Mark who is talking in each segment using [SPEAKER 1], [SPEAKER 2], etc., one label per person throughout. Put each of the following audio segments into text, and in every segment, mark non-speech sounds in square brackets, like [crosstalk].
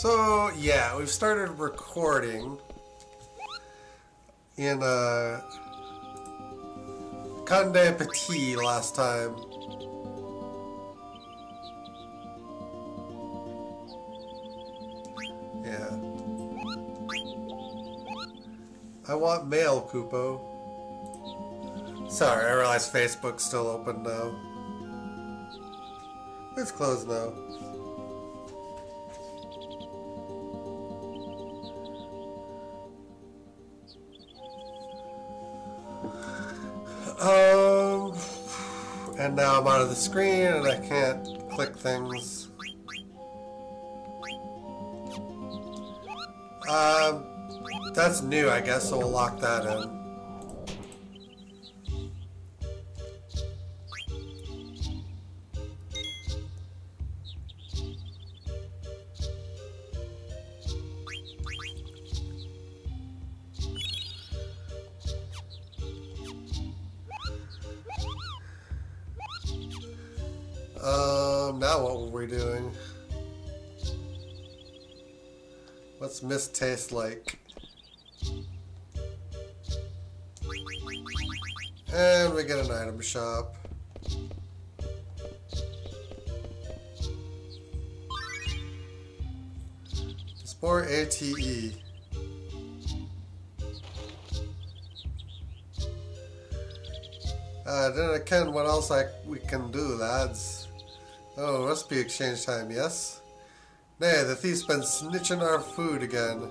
[SPEAKER 1] So, yeah, we've started recording in uh, Conde Petie last time. Yeah. I want mail, Kupo. Sorry, I realize Facebook's still open now. It's closed now. Um, and now I'm out of the screen and I can't click things. Um, that's new, I guess, so we'll lock that in. What's Miss taste like? And we get an item shop. Spore ATE. Uh, then again, what else I we can do, lads? Oh, recipe exchange time, yes? Nay, the thief's been snitching our food again.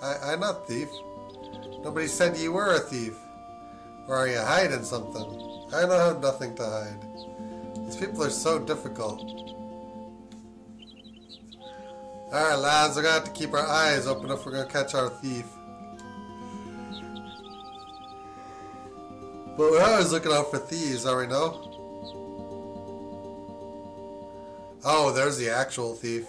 [SPEAKER 1] I, I'm not thief. Nobody said you were a thief. Or are you hiding something? I don't have nothing to hide. These people are so difficult. Alright, lads, we're gonna have to keep our eyes open if we're gonna catch our thief. But we're always looking out for thieves, are we no? Oh, there's the actual thief.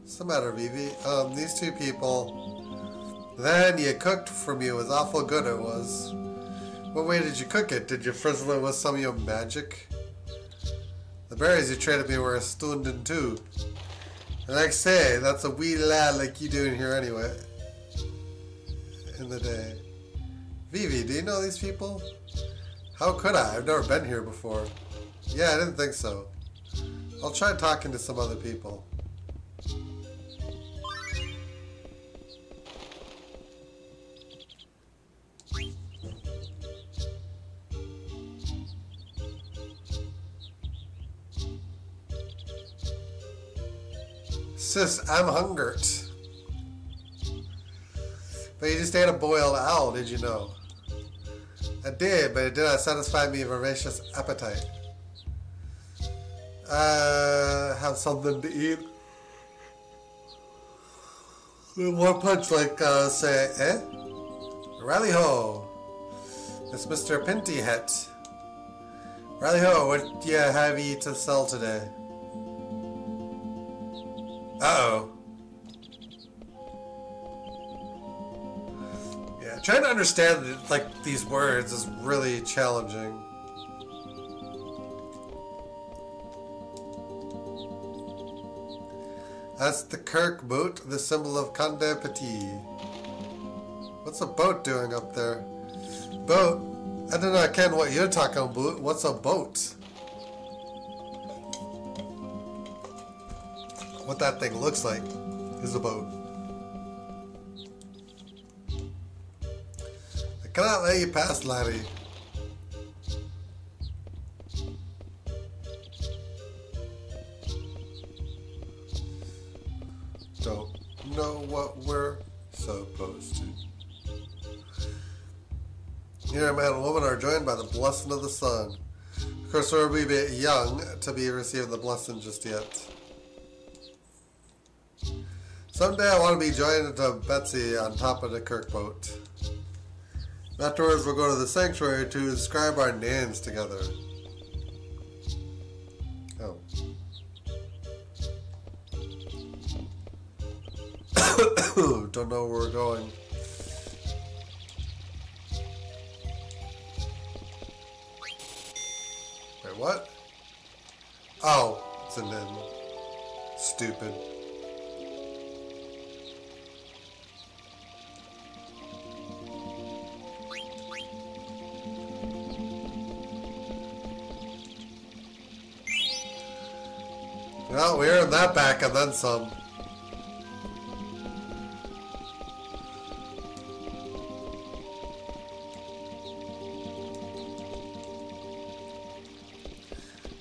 [SPEAKER 1] What's the matter, Vivi? Um, these two people. Then you cooked for me. It was awful good, it was. What way did you cook it? Did you frizzle it with some of your magic? The berries you traded me were a Stunden too. And like I say, that's a wee lad like you doing here anyway. In the day. Vivi, do you know these people? How could I? I've never been here before. Yeah, I didn't think so. I'll try talking to some other people. Sis, I'm hungered. But you just ate a boiled owl, did you know? I did, but it did not satisfy me voracious appetite. Uh, have something to eat. One punch like, uh, say, eh? Rally ho! It's Mr. Pinty Het. Rally ho, what do you have you to sell today? Uh-oh. Yeah, trying to understand like these words is really challenging. That's the Kirk boat, the symbol of Conde Petie. What's a boat doing up there? Boat? I don't know, Ken, what you're talking about. What's a boat? What that thing looks like is a boat. Cannot let you pass, laddie. Don't know what we're supposed to. Here, man and woman are joined by the blessing of the sun. Of course, we're a wee bit young to be receiving the blessing just yet. Someday I want to be joined to Betsy on top of the Kirk boat. Afterwards, we'll go to the sanctuary to inscribe our names together. Oh. [coughs] Don't know where we're going. Wait, what? Oh, it's an inn. Stupid. Well, we earned that back and then some.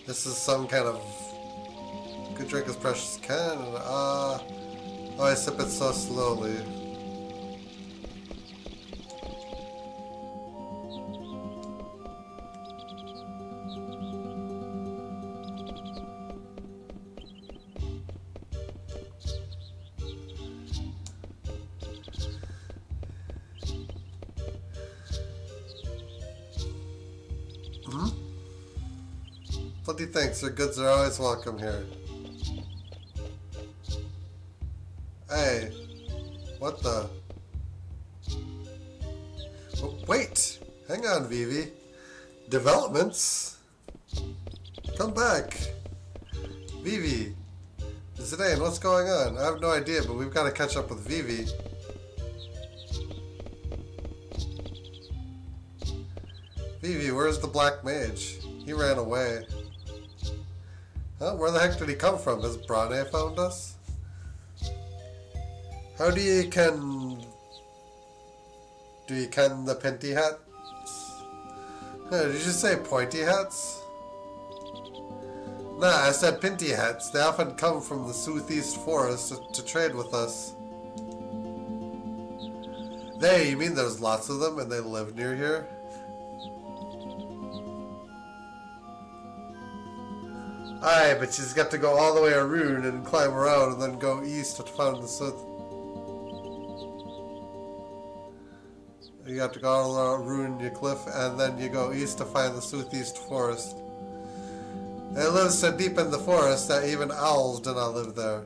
[SPEAKER 1] This is some kind of good drink as precious can. Uh, oh, I sip it so slowly. What do you think? Your goods are always welcome here. Hey, what the? Oh, wait, hang on, Vivi. Developments. Come back, Vivi. Zidane, what's going on? I have no idea, but we've got to catch up with Vivi. Vivi, where's the black mage? He ran away. Where the heck did he come from? Has Brahne found us? How do you can... Do you can the pinty hats? Did you just say pointy hats? Nah, I said pinty hats. They often come from the southeast forest to, to trade with us. They, you mean there's lots of them and they live near here? Aye, but she's got to go all the way around and climb around and then go east to find the south. You have to go all around your cliff and then you go east to find the southeast forest. It lives so deep in the forest that even owls do not live there.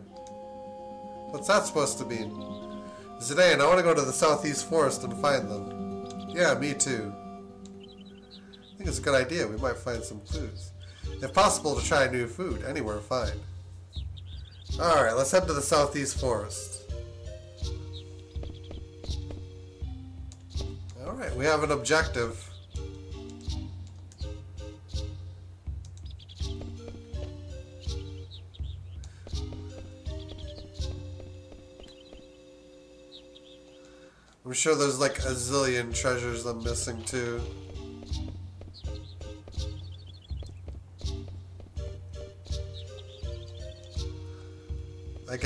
[SPEAKER 1] What's that supposed to mean? Zidane, I want to go to the southeast forest and find them. Yeah, me too. I think it's a good idea. We might find some clues. If possible, to try new food. Anywhere, fine. Alright, let's head to the southeast forest. Alright, we have an objective. I'm sure there's like a zillion treasures I'm missing too.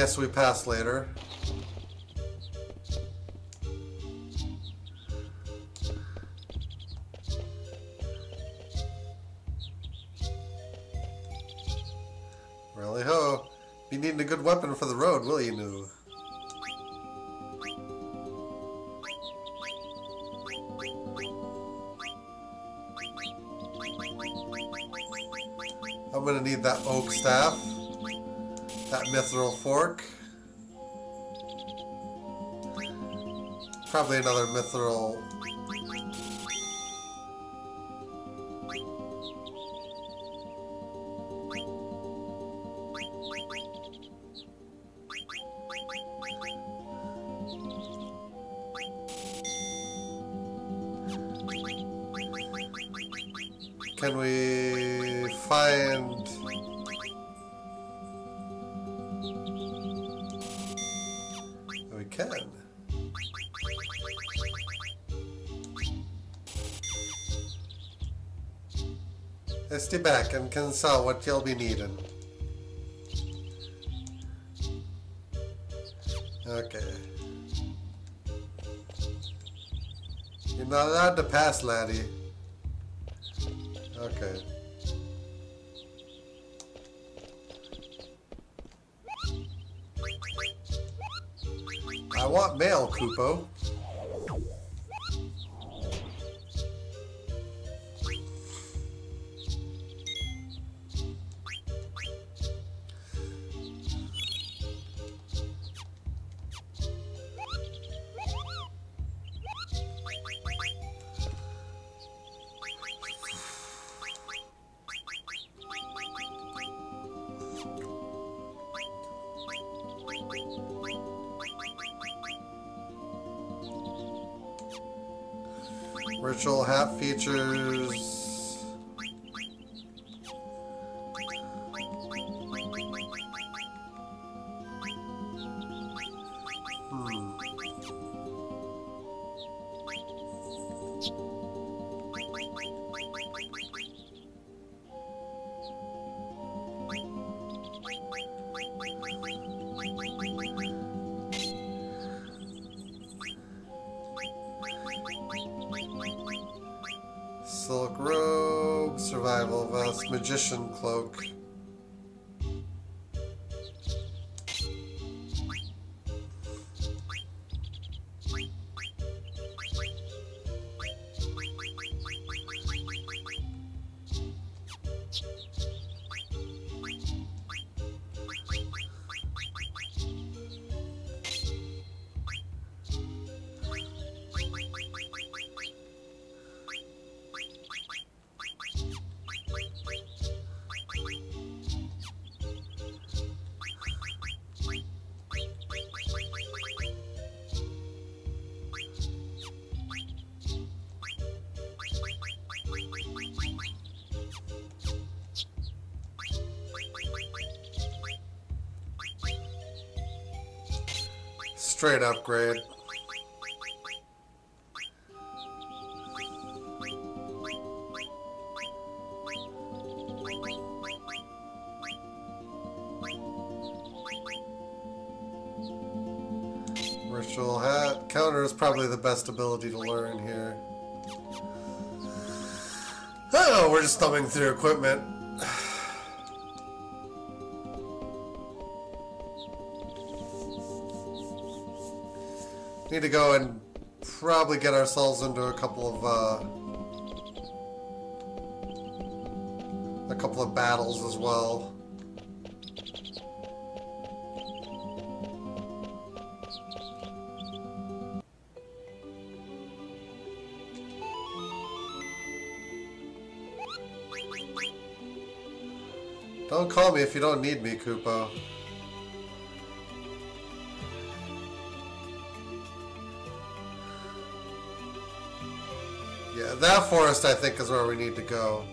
[SPEAKER 1] Guess we pass later. Really ho. Be needing a good weapon for the road, will you, Nu? I'm gonna need that oak staff. That mithril fork. Probably another mithril. Can. Stay back and can sell what you'll be needing. Okay. You're not allowed to pass, laddie. Okay. Want mail, Kupo. Ritual hat features. Silk magician cloak. Straight upgrade. Ritual hat. Counter is probably the best ability to learn here. Oh, we're just thumbing through equipment. Need to go and probably get ourselves into a couple of uh, a couple of battles as well. Don't call me if you don't need me, Kupo. That forest I think is where we need to go.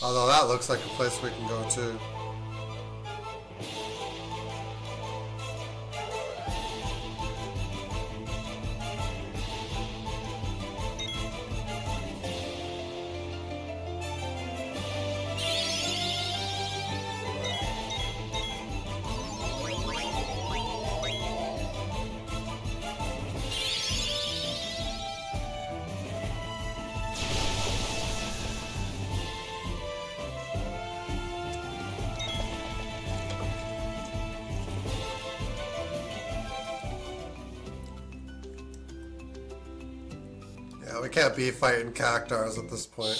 [SPEAKER 1] Although that looks like a place we can go to. We can't be fighting cactuars at this point.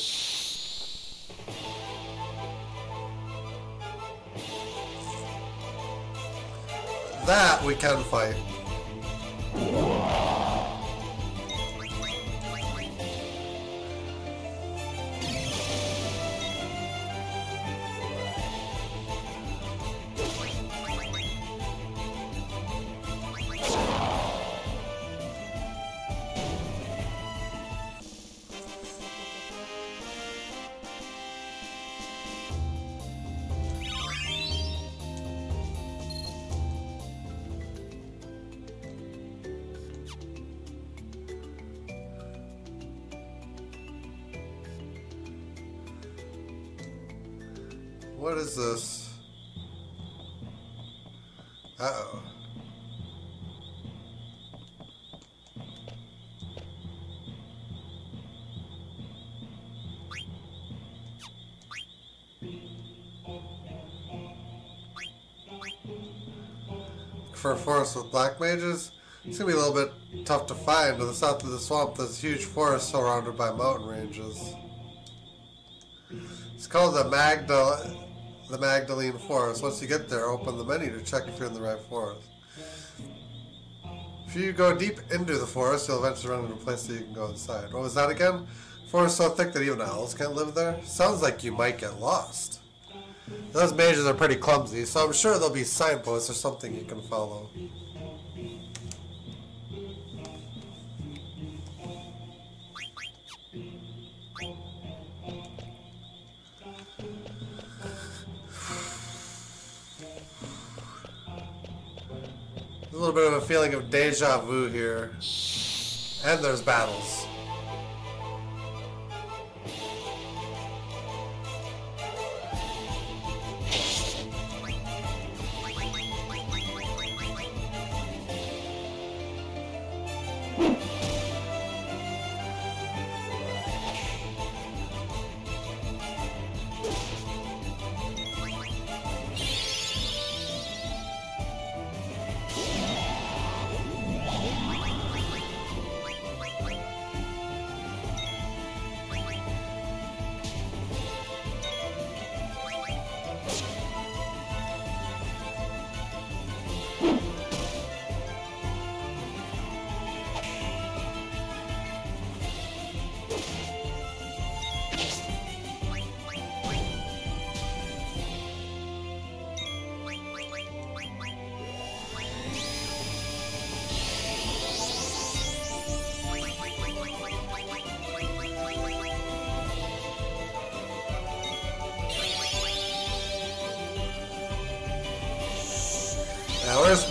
[SPEAKER 1] That we can fight. What is this? Uh-oh. For a forest with black mages? It's gonna be a little bit tough to find. To the south of the swamp, there's huge forest surrounded by mountain ranges. It's called the Magda, the Magdalen Forest. Once you get there, open the menu to check if you're in the right forest. If you go deep into the forest, you'll eventually run into a place that you can go inside. What was that again? Forest so thick that even owls can't live there? Sounds like you might get lost. Those mages are pretty clumsy, so I'm sure there'll be signposts or something you can follow. Little bit of a feeling of deja vu here. And there's battles.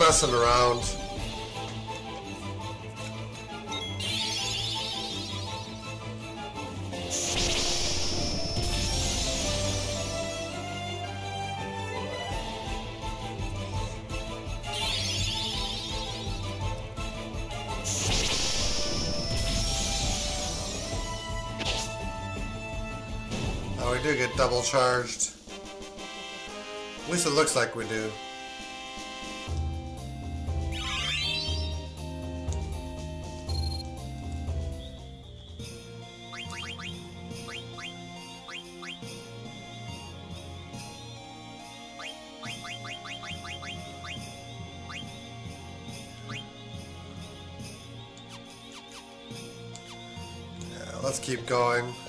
[SPEAKER 1] Messing around. Oh, we do get double charged. At least it looks like we do. Let's keep going.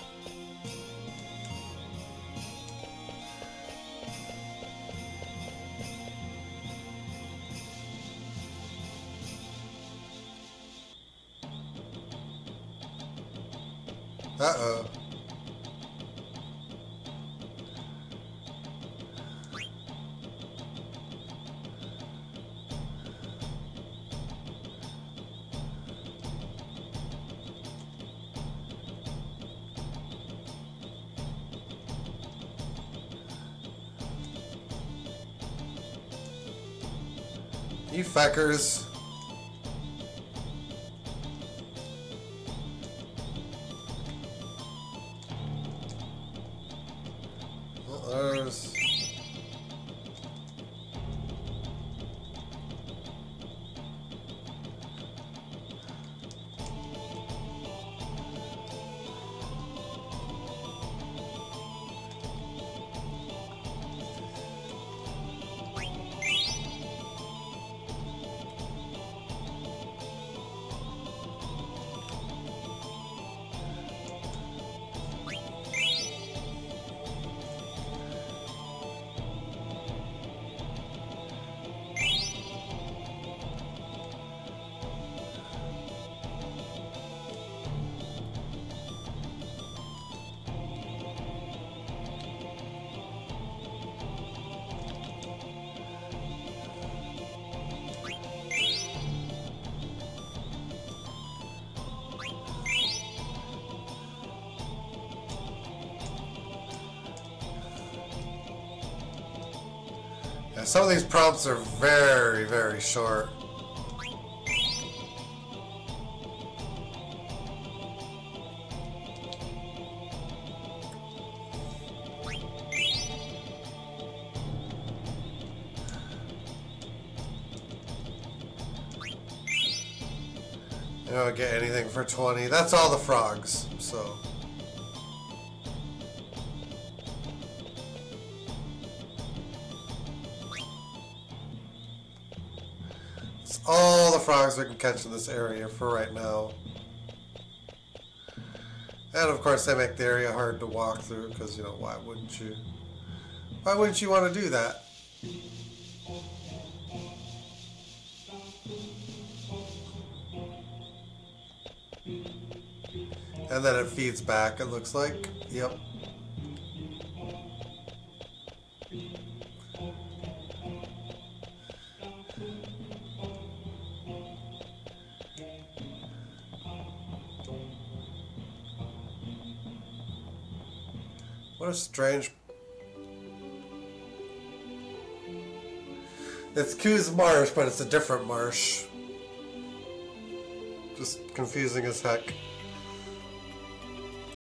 [SPEAKER 1] You some of these prompts are very, very short. You don't get anything for 20. That's all the frogs, so... we can catch in this area for right now. And of course they make the area hard to walk through, because, you know, why wouldn't you? Why wouldn't you want to do that? And then it feeds back, it looks like. Yep. Strange... It's Qu's marsh, but it's a different marsh. Just confusing as heck.